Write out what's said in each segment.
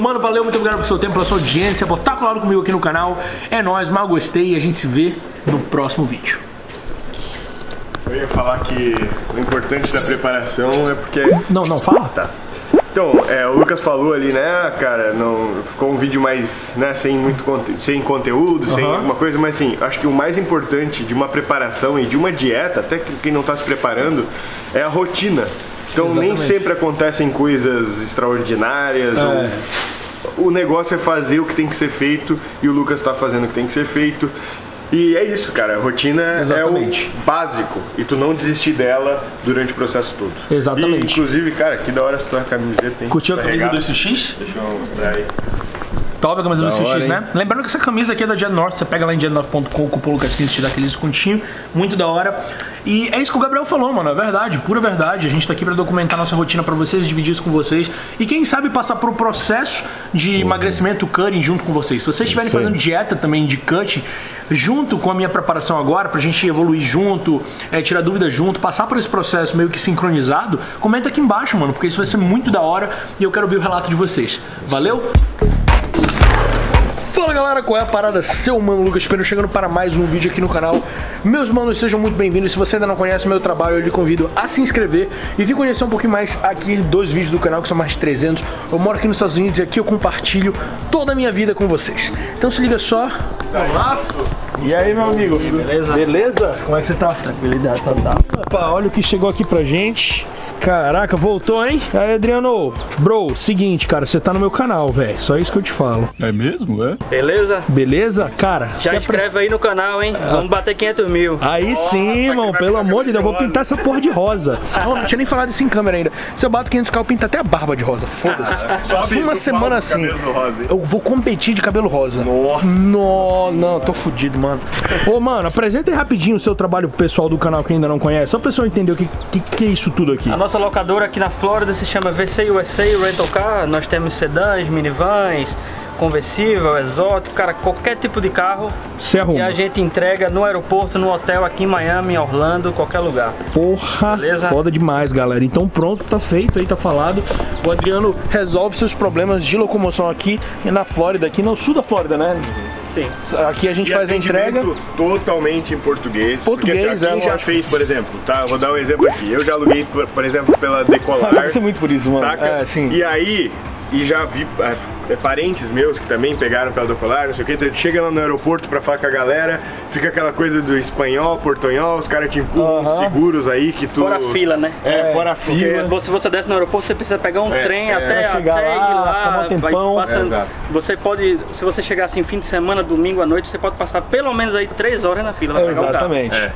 mano. Valeu, muito obrigado pelo seu tempo, pela sua audiência, por estar colado comigo aqui no canal. É nóis, mal gostei e a gente se vê no próximo vídeo. Eu ia falar que o importante da preparação é porque. Não, não, fala. Tá. Então, é, o Lucas falou ali, né, cara, não, ficou um vídeo mais, né, sem muito conte sem conteúdo, sem Aham. alguma coisa, mas assim, acho que o mais importante de uma preparação e de uma dieta, até que quem não tá se preparando, é a rotina. Então nem Exatamente. sempre acontecem coisas extraordinárias É. ou o negócio é fazer o que tem que ser feito e o Lucas tá fazendo o que tem que ser feito. E é isso, cara. A rotina Exatamente. é o básico. E tu não desistir dela durante o processo todo. Exatamente. E, inclusive, cara, que da hora essa tua camiseta, hein? Curtiu a Tá camisa do regada. SX? Deixa eu mostrar aí. Top a camisa do Da hora, hein? né? Lembrando que essa camisa aqui é da Jet North, você pega lá em jet9.com, o cupom Lucas15 te dá aquele descontinho, muito da hora. E é isso que o Gabriel falou, mano, é verdade, pura verdade. A gente tá aqui pra documentar nossa rotina pra vocês, dividir isso com vocês e quem sabe passar por um processo de emagrecimento, cutting junto com vocês. Se vocês estiverem fazendo dieta também de cutting, junto com a minha preparação agora, pra gente evoluir junto, é, tirar dúvidas junto, passar por esse processo meio que sincronizado, comenta aqui embaixo, mano, porque isso vai ser muito da hora e eu quero ver o relato de vocês. Valeu? Fala galera, qual é a parada? Seu mano Lucas Peno chegando para mais um vídeo aqui no canal. Meus manos, sejam muito bem-vindos. Se você ainda não conhece meu trabalho, eu lhe convido a se inscrever e vir conhecer um pouquinho mais aqui dos vídeos do canal, que são mais de 300. Eu moro aqui nos Estados Unidos e aqui eu compartilho toda a minha vida com vocês. Então se liga só. Olá! E aí, meu amigo? Beleza? Beleza? Como é que você tá? Tranquilidade, tá, tá. Opa, olha o que chegou aqui pra gente. Caraca, voltou, hein? Aí, Adriano, bro, seguinte, cara, você tá no meu canal, velho. Só isso que eu te falo. É mesmo, é? Beleza? Beleza? Cara, Já se pra- inscreve aí no canal, hein? Vamos bater 500 mil. Aí sim, irmão, pelo amor de Deus, eu vou pintar essa porra de rosa. Não, não tinha nem falado isso em câmera ainda. Se eu bato 500k, eu pinto até a barba de rosa, foda-se. Só Sobe uma semana assim. rosa? Eu vou competir de cabelo rosa. Nossa. No, não, tô fudido, mano. Ô, mano, apresenta aí rapidinho o seu trabalho pro pessoal do canal que ainda não conhece. Só o pessoal entender o que, que, que é isso tudo aqui. Nossa locadora aqui na Flórida se chama VC USA Rental Car. Nós temos sedãs, minivans, conversível, exótico, cara, qualquer tipo de carro. Você E a arruma. gente entrega no aeroporto, no hotel aqui em Miami, em Orlando, qualquer lugar. Porra, Beleza? foda demais, galera. Então pronto, tá feito aí, tá falado. O Adriano resolve seus problemas de locomoção aqui na Flórida, aqui no sul da Flórida, né? Sim. Aqui a gente E faz a entrega. totalmente em português. Português, porque, assim, ó, quem é, já fez, por exemplo, tá? Eu vou dar um exemplo aqui. Eu já aluguei, por, por exemplo, pela Decolar. Deve ser muito por isso, mano. Saca? É, sim. E aí, e já vi é, é, parentes meus que também pegaram pela Decolar, não sei o que. Então, chega lá no aeroporto pra falar com a galera, fica aquela coisa do espanhol, portonhol, os caras te empurram uns seguros aí que tu. Fora a fila, né? É, fora a Porque fila. se você desce no aeroporto, você precisa pegar um É, trem é, até, até lá, ir ficar lá. mó tempão. passa- É, exato. você pode, se você chegar assim fim de semana, domingo à noite, você pode passar pelo menos aí três horas na fila pra pegar o carro. Exatamente.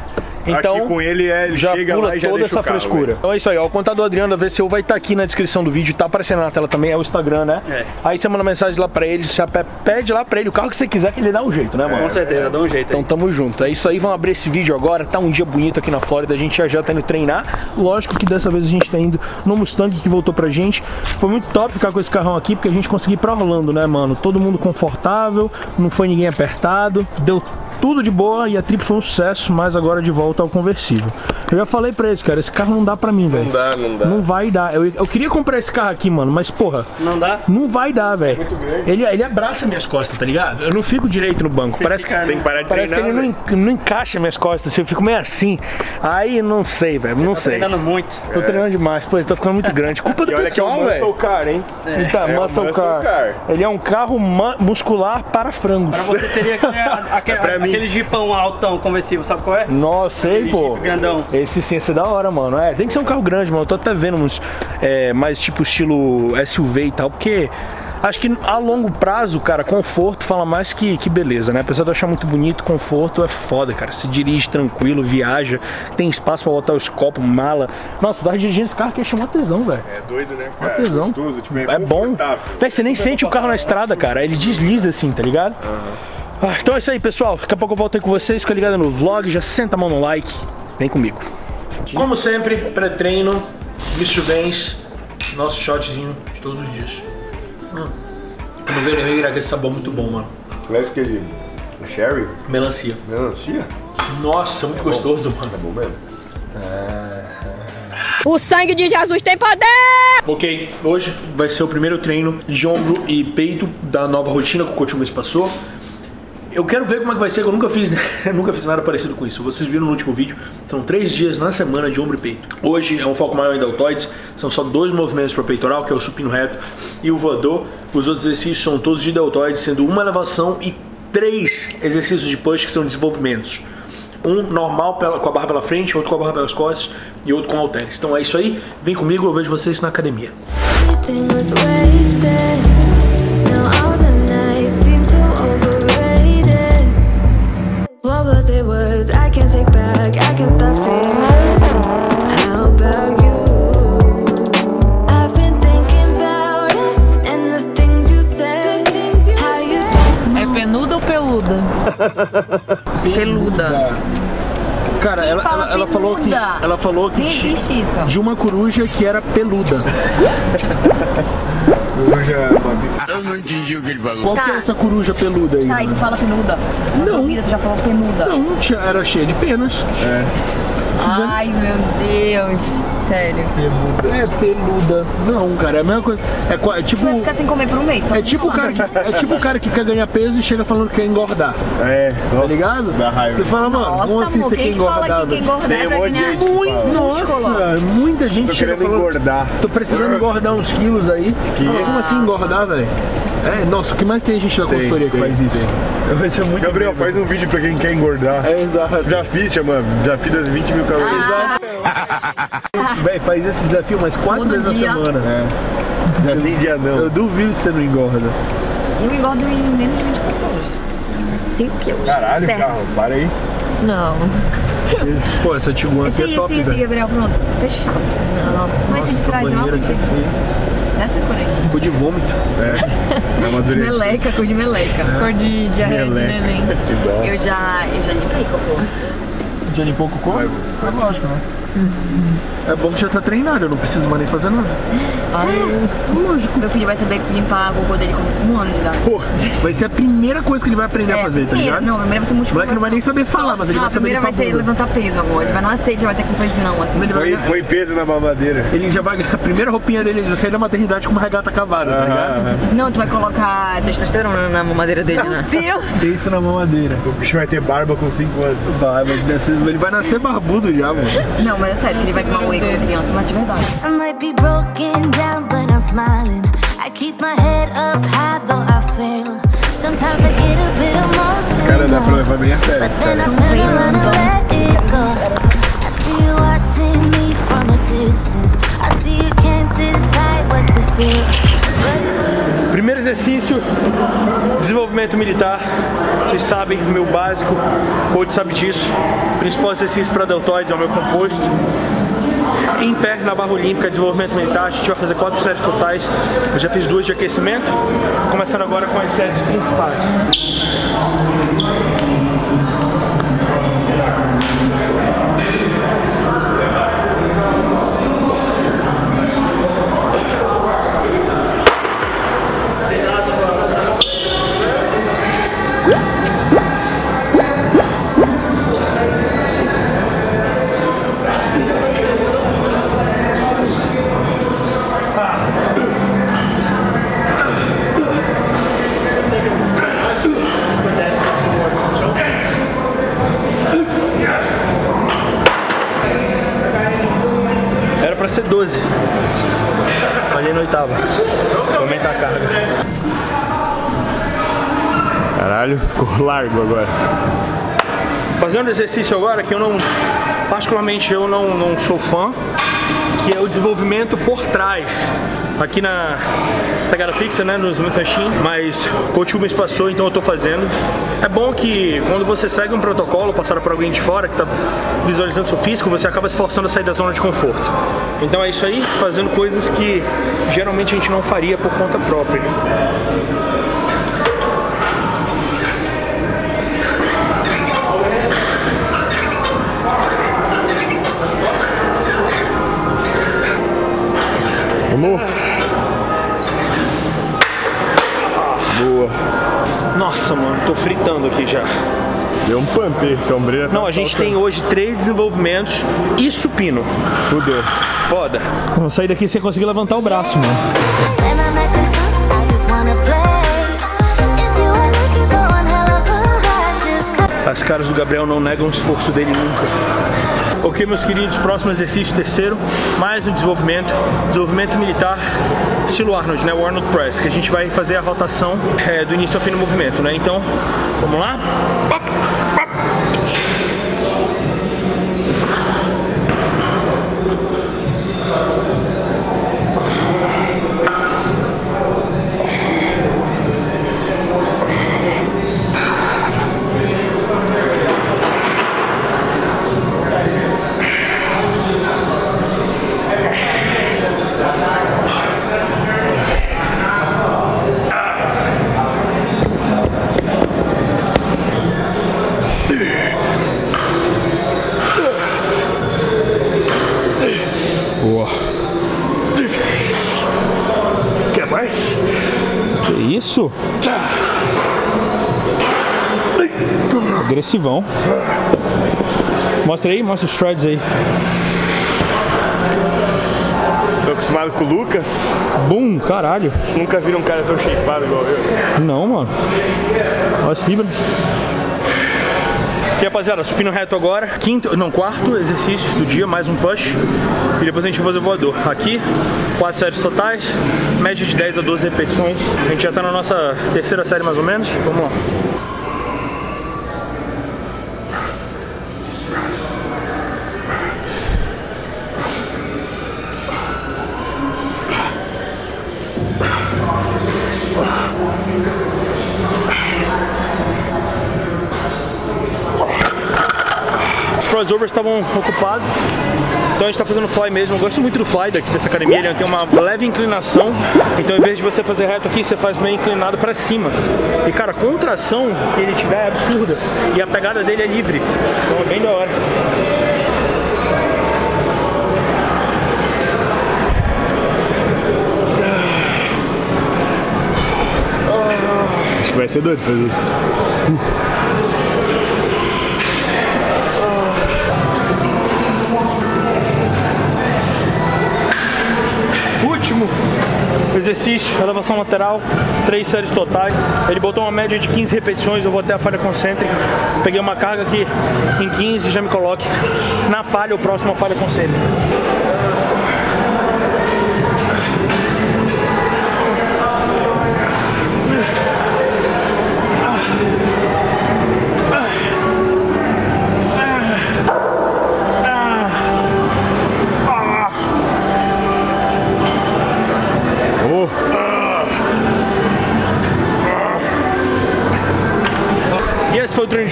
É. Então, Aqui com ele, é, ele já chega pula lá e já toda deixa essa carro, frescura. velho. Então é isso aí, ó. O contato do Adriano da VCU vai estar aqui na descrição do vídeo, tá aparecendo na tela também, é o Instagram, né? É. Aí você manda mensagem lá pra ele, você pe- pede lá pra ele o carro que você quiser que ele dá um jeito, né, mano? Com certeza, dá um jeito Então aí. tamo junto. É isso aí, vamos abrir esse vídeo agora. Tá um dia bonito aqui na Flórida, a gente já já tá indo treinar. Lógico que dessa vez a gente tá indo no Mustang que voltou pra gente. Foi muito top ficar com esse carrão aqui, porque a gente conseguiu ir pra Orlando, né, mano? Todo mundo confortável, não foi ninguém apertado, deu tudo de boa e a trip foi um sucesso, mas agora de volta ao conversível. Eu já falei pra eles, cara, esse carro não dá pra mim, velho. Não dá, não dá. Não vai dar. Eu, eu queria comprar esse carro aqui, mano, mas porra, Não dá? não vai dar, velho. Ele, ele abraça minhas costas, tá ligado? Eu não fico direito no banco. Parece que, Tem que parar de parece que treinar, ele não, velho. não encaixa minhas costas, eu fico meio assim. Aí não sei, velho, não sei. Treinando muito. Tô treinando demais, pois tô ficando muito grande. Culpa do E olha que é pessoal, um muscle velho. car, hein? Tá, É um muscle muscle car. car. Ele é um carro muscular para frangos. Pra você teria que ter aquele, pra mim. Aquele jipão altão conversível, sabe qual é? Nossa, sei, pô. Grandão. Esse sim, esse é da hora, mano. É, tem que ser um carro grande, mano. Eu tô até vendo uns é, mais tipo estilo SUV e tal, porque acho que a longo prazo, cara, conforto fala mais que, que beleza, né? Apesar de eu achar muito bonito, conforto é foda, cara. Se dirige tranquilo, viaja, tem espaço pra botar os copos, mala. Nossa, dá dirigindo esse carro que chama tesão, velho. É doido, né, cara? tesão. Gostoso, tipo, é, É bom. confortável. Véi, você nem sente o carro na estrada, cara. Ele desliza assim, tá ligado? Ah, então é isso aí, pessoal. Daqui a pouco eu volto aí com vocês. Fica ligado no vlog. Já senta a mão no like. Vem comigo. Como sempre, pré-treino, misto bens, nosso shotzinho de todos os dias. Hum. Quando veio ele virar com esse sabor muito bom, mano. Leve que ele. O Sherry? Melancia. Melancia? Nossa, muito gostoso, É mano. bom mesmo. O sangue de Jesus tem poder! Ok, hoje vai ser o primeiro treino de ombro e peito da nova rotina que o Coach Gomes passou. Eu quero ver como é que vai ser, eu nunca fiz, eu nunca fiz nada parecido com isso. Vocês viram no último vídeo, são três dias na semana de ombro e peito. Hoje é um foco maior em deltoides, são só dois movimentos para peitoral, que é o supino reto e o voador. Os outros exercícios são todos de deltoides, sendo uma elevação e três exercícios de push que são desenvolvimentos. Um normal pela- com a barra pela frente, outro com a barra pelas costas e outro com halteres. Então é isso aí, vem comigo, eu vejo vocês na academia. Everything can take back. I can stop feeling. How about you? I've been thinking about us and the things you said. How you É penuda ou peluda? Peluda. Cara, ela, fala ela, ela falou que ela falou que Nem tinha- existe isso. de uma coruja que era peluda. Coruja Eu não entendi o que ele falou. Qual que é essa coruja peluda aí? Tá, e tu fala penuda. Na Não. tu já falou penuda. Não, tinha- era cheia de penas. Ai, meu Deus. Sério. É peluda. Não, cara, é a mesma coisa. É, é tipo. Vai ficar sem comer por um mês. só É tipo, o cara que, é tipo o cara que quer ganhar peso e chega falando que quer engordar. É, Tá ligado? Dá raiva. Você fala, mano, Nossa, como assim amor, você quer engordar? que quer velho? engordar Tem é um monte de gente músculo. Nossa, muita gente Tô chega querendo falando, engordar. Tô precisando engordar uns quilos aí. Que? Como assim engordar, velho? É, nossa, o que mais tem gente da Tem, consultoria que tem, faz isso? Vai ser muito Gabriel, faz um vídeo pra quem quer engordar. É, exato. Já fiz, chama Desafio das 20 mil calorias. Véi, faz esse desafio mais quatro Todo vezes na dia. semana. É. Já sim, dia Eu não. duvido se você não engorda. Eu engordo em menos de 24 horas. 5 quilos. Caralho, certo. carro, para aí. Não. Pô, essa tiguan Esse aqui é top, esse aí, esse aí, velho. Gabriel, pronto. Fechado. Não, não. Mas esse de trás, não. aqui feio. Essa cor aí. Ficou de vômito. É. De Amadureceu. meleca, cor de meleca. Cor de diarreia de Meleca. neném. Que dó. Eu já, eu já limpei cocô. Já limpou o cocô? Vai, É lógico, né? É bom que já tá treinado, eu não preciso mais nem fazer nada. Lógico. Meu filho vai saber limpar o cocô dele com um ano de idade. Porra, vai ser a primeira coisa que ele vai aprender a É, fazer, tá primeira, ligado? Não, a primeira vai ser O musculação. moleque não vai nem saber falar, mas ele Não, vai a saber primeira limpar vai ser a levantar peso, amor. Ele vai nascer, já vai ter que fazer isso não, assim. Ele vai Põe, põe peso na mamadeira. Ele já vai a primeira roupinha dele, ele já sai da maternidade com uma regata cavada, tá ligado? Ah, Não, tu vai colocar testosterona na mamadeira dele, né? Deus! Texto na mamadeira. o bicho vai ter barba com 5 anos. Vai, ele vai nascer barbudo já, mano. Não, mas é sério, que ele vai tomar whey quando criança, mas de verdade. I might be broken down, but I'm smiling. I keep my head up high, though I fail. Sometimes I get a bit Cara, dá pra emotional. levar bem a sério. But then I cara. turn around and let it go. I see you watching me from a distance. I see you can't decide what to feel. But Primeiro exercício, desenvolvimento militar. Vocês sabem, meu básico, o coach sabe disso. Principal exercício para deltoides é o meu composto. Em pé, na barra olímpica, desenvolvimento militar, a gente vai fazer quatro séries totais. Eu já fiz duas de aquecimento, começando agora com as séries principais. Pra ser 12. Falhei na oitava. Vou aumentar a carga. Caralho, ficou largo agora. Fazendo exercício agora que eu não, particularmente eu não, não sou fã, que é o desenvolvimento por trás. Aqui na pegada fixa, né, nos Smith Machine, mas Coach Rubens passou, então eu tô fazendo. É bom que quando você segue um protocolo passado por alguém de fora que tá visualizando seu físico, você acaba se forçando a sair da zona de conforto. Então é isso aí, fazendo coisas que geralmente a gente não faria por conta própria. Vamos. Tá Não, a gente tem hoje três desenvolvimentos e supino. Fudeu. Foda. Vamos sair daqui sem conseguir levantar o braço, mano. As caras do Gabriel não negam o esforço dele nunca. Ok, meus queridos, próximo exercício, terceiro, mais um desenvolvimento, desenvolvimento militar, estilo Arnold, né, o Arnold Press, que a gente vai fazer a rotação é, do início ao fim do movimento, né, então, vamos lá? Pop, Thank you. Boa. Quer mais? Que isso? Agressivão. Mostra aí, mostra os shreds aí. Estou acostumado com o Lucas. Bum, caralho. Vocês nunca viram um cara tão shapeado igual eu. Não, mano. Olha as fibras. E rapaziada, supino reto agora, quinto, não, quarto exercício do dia, mais um push. E depois a gente vai fazer voador. Aqui, quatro séries totais, média de 10 a 12 repetições. A gente já tá na nossa terceira série mais ou menos. Vamos lá. Crossovers estavam ocupados. Então a gente tá fazendo fly mesmo. Eu gosto muito do fly daqui dessa academia. Ele tem uma leve inclinação. Então, em vez de você fazer reto aqui, você faz meio inclinado pra cima. E cara, a contração que ele tiver é absurda. E a pegada dele é livre. Então é bem da hora. Acho que vai ser doido fazer isso. Exercício, elevação lateral, três séries totais. Ele botou uma média de 15 repetições, eu vou até a falha concêntrica. Peguei uma carga aqui em 15 já me coloque na falha, o próximo a falha concêntrica.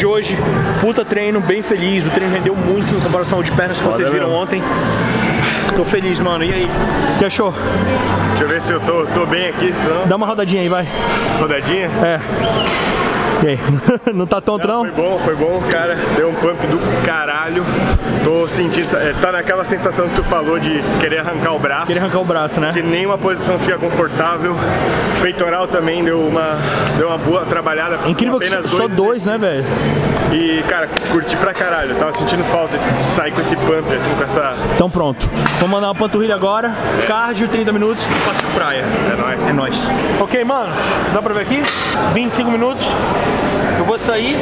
De hoje. Puta treino, bem feliz. O treino rendeu muito em comparação ao de pernas que vocês Foda viram mesmo. ontem. Tô feliz, mano. E aí? O que achou? deixa eu ver se eu tô, tô bem aqui, senão. Dá uma rodadinha aí, vai. Rodadinha. É. E aí? Não tá tonto não? Foi bom, foi bom, cara. Deu um pump do caralho. Tô sentindo. é, Tá naquela sensação que tu falou de querer arrancar o braço. Queria arrancar o braço, né? Que nenhuma posição fica confortável. Peitoral também deu uma, deu uma boa trabalhada. com Incrível que só só dois, né, velho? E, cara, curti pra caralho. Eu tava sentindo falta de sair com esse pump, assim, com essa. Então pronto. Vamos mandar uma panturrilha agora. Cardio, 30 minutos. De praia. É nóis. É nóis. Ok, mano. Dá pra ver aqui? 25 minutos. Eu vou sair.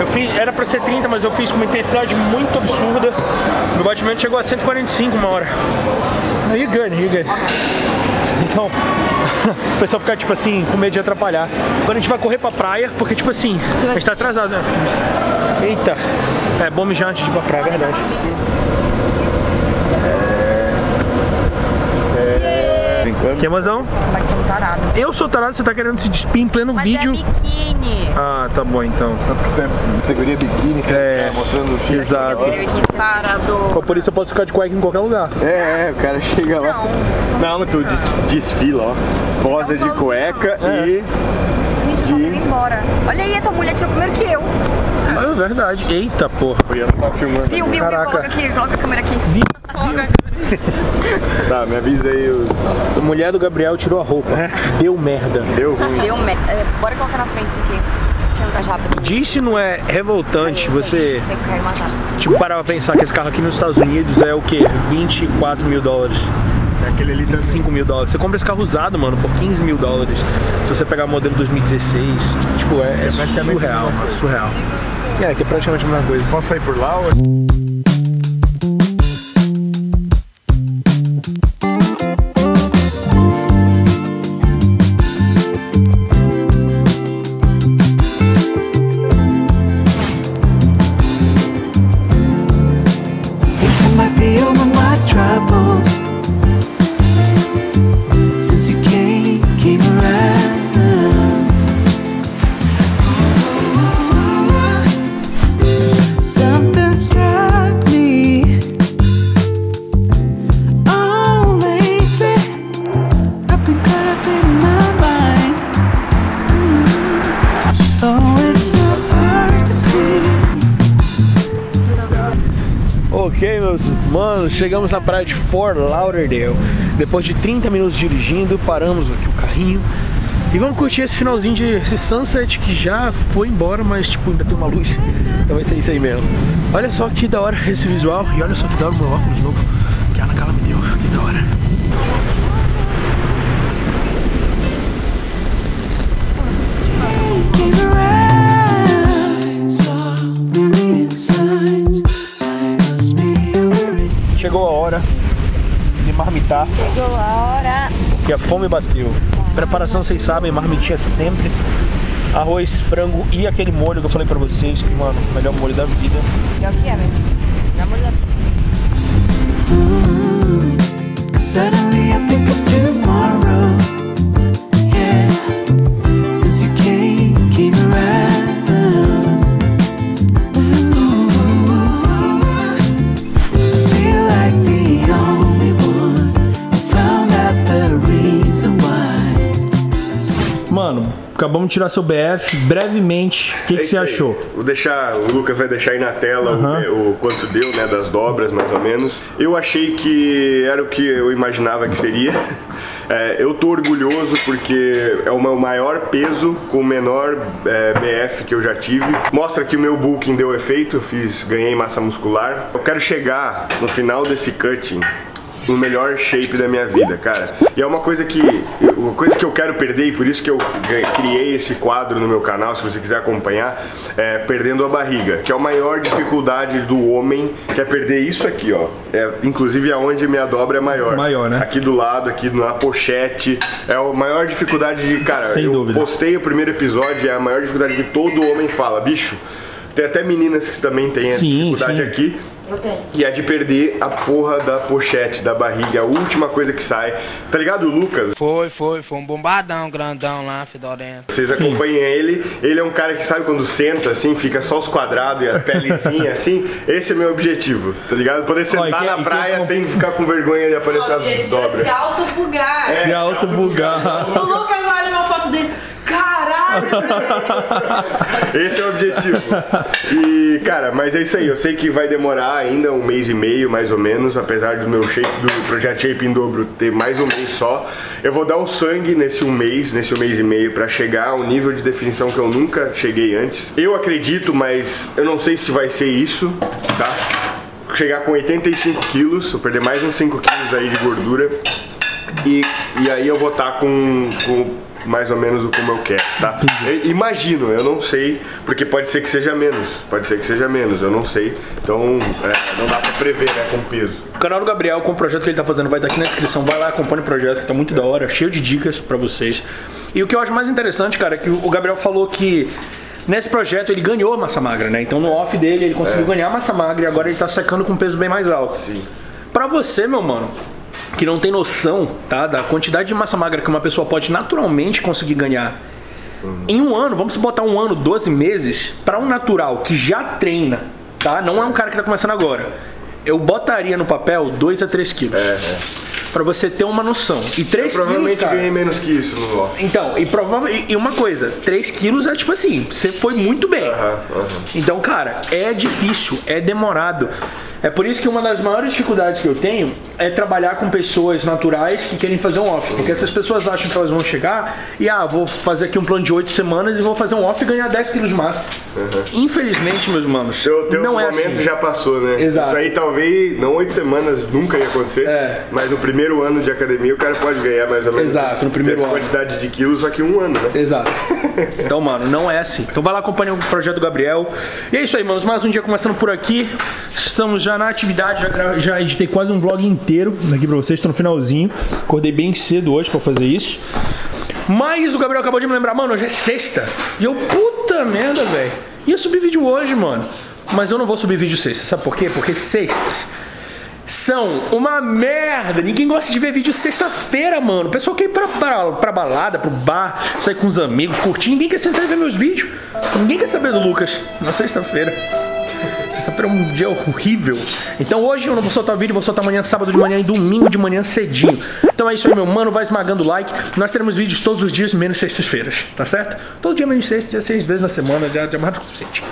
Eu fiz, era pra ser 30, mas eu fiz com uma intensidade muito absurda. Meu batimento chegou a 145 uma hora. You good, you good. Então, o pessoal fica tipo assim, com medo de atrapalhar. Agora a gente vai correr pra praia, porque tipo assim, a gente tá atrasado, né? Eita. É bom mijar antes de ir pra praia, é verdade. Brincando. Que mozão? Vai que um tarado. Eu sou tarado, você tá querendo se despir em pleno Mas vídeo. é biquíni. Ah, tá bom então. Só porque tem categoria biquíni, cara. É. Mostrando o cheiro. Exato. Tarado. Por isso eu posso ficar de cueca em qualquer lugar. É, é, o cara chega lá. Não, Não, tu des- desfila, ó. Posa Não, de cueca e. gente, eu só ir embora. Olha aí, a tua mulher tirou primeiro que eu. É verdade. Eita, porra. Eu não tava filmando. Viu, viu, viu? Coloca aqui, coloca a câmera aqui. Vi- Coloca. Tá, me avisa aí os. A mulher do Gabriel tirou a roupa. Deu merda. Deu ruim. Deu merda. É, bora colocar na frente isso aqui. que é. Diz se não é revoltante você, tipo, parar pra pensar que esse carro aqui nos Estados Unidos é o quê? 24 mil dólares. É aquele ali também. 5 mil dólares. Você compra esse carro usado, mano, por 15 mil dólares. Se você pegar o modelo 2016, tipo, é, é surreal, surreal. É, que é praticamente a mesma coisa. Posso sair por lá ou... chegamos na praia de Fort Lauderdale. Depois de 30 minutos dirigindo, paramos aqui o carrinho e vamos curtir esse finalzinho de esse sunset que já foi embora, mas tipo ainda tem uma luz. Então vai ser isso aí mesmo. Olha só que da hora esse visual e olha só que da hora o meu óculos novo que a Ana Carla me deu. Que da hora. Marmitar, Chegou a hora. que a fome bateu. Preparação, vocês sabem, marmitinha sempre. Arroz, frango e aquele molho que eu falei pra vocês, que, mano, o melhor molho da vida. Pior que é, velho. Suddenly I think of tomorrow. Acabamos de tirar seu BF. Brevemente, o que, que É você isso aí. achou? Vou deixar, o Lucas vai deixar aí na tela o- Aham. o, quanto deu, né, das dobras, mais ou menos. Eu achei que era o que eu imaginava que seria. É, eu tô orgulhoso porque é o meu maior peso com o menor é, BF que eu já tive. Mostra que o meu bulking deu efeito, eu fiz, ganhei massa muscular. Eu quero chegar no final desse cutting no melhor shape da minha vida, cara. E é uma coisa que uma coisa que eu quero perder e por isso que eu criei esse quadro no meu canal, se você quiser acompanhar, é perdendo a barriga, que é a maior dificuldade do homem, que é perder isso aqui, ó. É inclusive aonde minha dobra é maior. Maior, né? Aqui do lado, aqui na pochete, é a maior dificuldade de, cara, Sem eu dúvida. postei o primeiro episódio, é a maior dificuldade que todo homem fala, bicho. Tem até meninas que também têm a Sim, dificuldade sim. aqui. Eu tenho. E é de perder a porra da pochete, da barriga, a última coisa que sai. Tá ligado, Lucas? Foi, foi, foi um bombadão grandão lá, fedorento. Vocês acompanhem ele. Ele é um cara que sabe quando senta assim, fica só os quadrados e a pelezinha assim. Esse é meu objetivo, tá ligado? Poder sentar e quem- na praia sem ficar com vergonha de aparecer as dobras. se autobugar. Se autobugar. O Lucas olha uma foto dele. Caralho! Esse é o objetivo. E, cara, mas é isso aí. Eu sei que vai demorar ainda um mês e meio, mais ou menos, apesar do meu shape, do projeto Shape em Dobro ter mais um mês só. Eu vou dar o sangue nesse um mês, nesse um mês e meio, pra chegar a um nível de definição que eu nunca cheguei antes. Eu acredito, mas eu não sei se vai ser isso, tá? Chegar com 85 quilos, eu perder mais uns 5 quilos aí de gordura. E, e aí eu vou estar com, com mais ou menos o como eu quero, tá? Eu imagino, eu não sei, porque pode ser que seja menos, pode ser que seja menos, eu não sei. Então é, não dá pra prever, né, com peso. O canal do Gabriel com o projeto que ele tá fazendo vai estar aqui na descrição. Vai lá, acompanha o projeto que tá muito da hora, cheio de dicas pra vocês. E o que eu acho mais interessante, cara, é que o Gabriel falou que nesse projeto ele ganhou massa magra, né? Então no off dele ele conseguiu ganhar massa magra e agora ele tá secando com um peso bem mais alto. Sim. Pra você, meu mano, que não tem noção, tá, da quantidade de massa magra que uma pessoa pode naturalmente conseguir ganhar. Em um ano, vamos botar um ano, 12 meses, pra um natural que já treina, tá? Não é um cara que tá começando agora. Eu botaria no papel 2 a 3 quilos. Pra você ter uma noção. E 3 Provavelmente quilos, cara, ganhei menos que isso no. Então, e, prova- e- uma coisa, 3 quilos é tipo assim, você foi muito bem. Aham, aham. Então, cara, é difícil, é demorado. É por isso que uma das maiores dificuldades que eu tenho é trabalhar com pessoas naturais que querem fazer um off. Porque essas pessoas acham que elas vão chegar e, ah, vou fazer aqui um plano de 8 semanas e vou fazer um off e ganhar 10 quilos de massa. Infelizmente, meus manos, Seu, teu não é momento assim. já passou, né? Exato. Isso aí talvez, não oito semanas, nunca ia acontecer. É. Mas no primeiro ano de academia o cara pode ganhar mais ou menos Exato, no primeiro ano. quantidade de quilos, só que um ano, né? Exato. Então, mano, não é assim. Então vai lá acompanhar o projeto do Gabriel. E é isso aí, manos. Mais um dia começando por aqui. Estamos já na atividade, já, já editei quase um vlog inteiro aqui pra vocês. Tô no finalzinho. Acordei bem cedo hoje pra fazer isso. Mas o Gabriel acabou de me lembrar, mano, hoje é sexta. E eu, puta merda, velho. Ia subir vídeo hoje, mano. Mas eu não vou subir vídeo sexta. Sabe por quê? Porque sextas são uma merda. Ninguém gosta de ver vídeo sexta-feira, mano. O pessoal quer ir pra, pra, pra balada, pro bar, sair com os amigos, curtir. Ninguém quer sentar e ver meus vídeos. Ninguém quer saber do Lucas na sexta-feira. Sexta-feira é um dia horrível. Então hoje eu não vou soltar vídeo, vou soltar amanhã, sábado de manhã e domingo de manhã cedinho. Então é isso aí, meu mano. Vai esmagando o like. Nós teremos vídeos todos os dias, menos sextas-feiras, tá certo? Todo dia menos sexta, dia seis vezes na semana, já, já mais do que suficiente.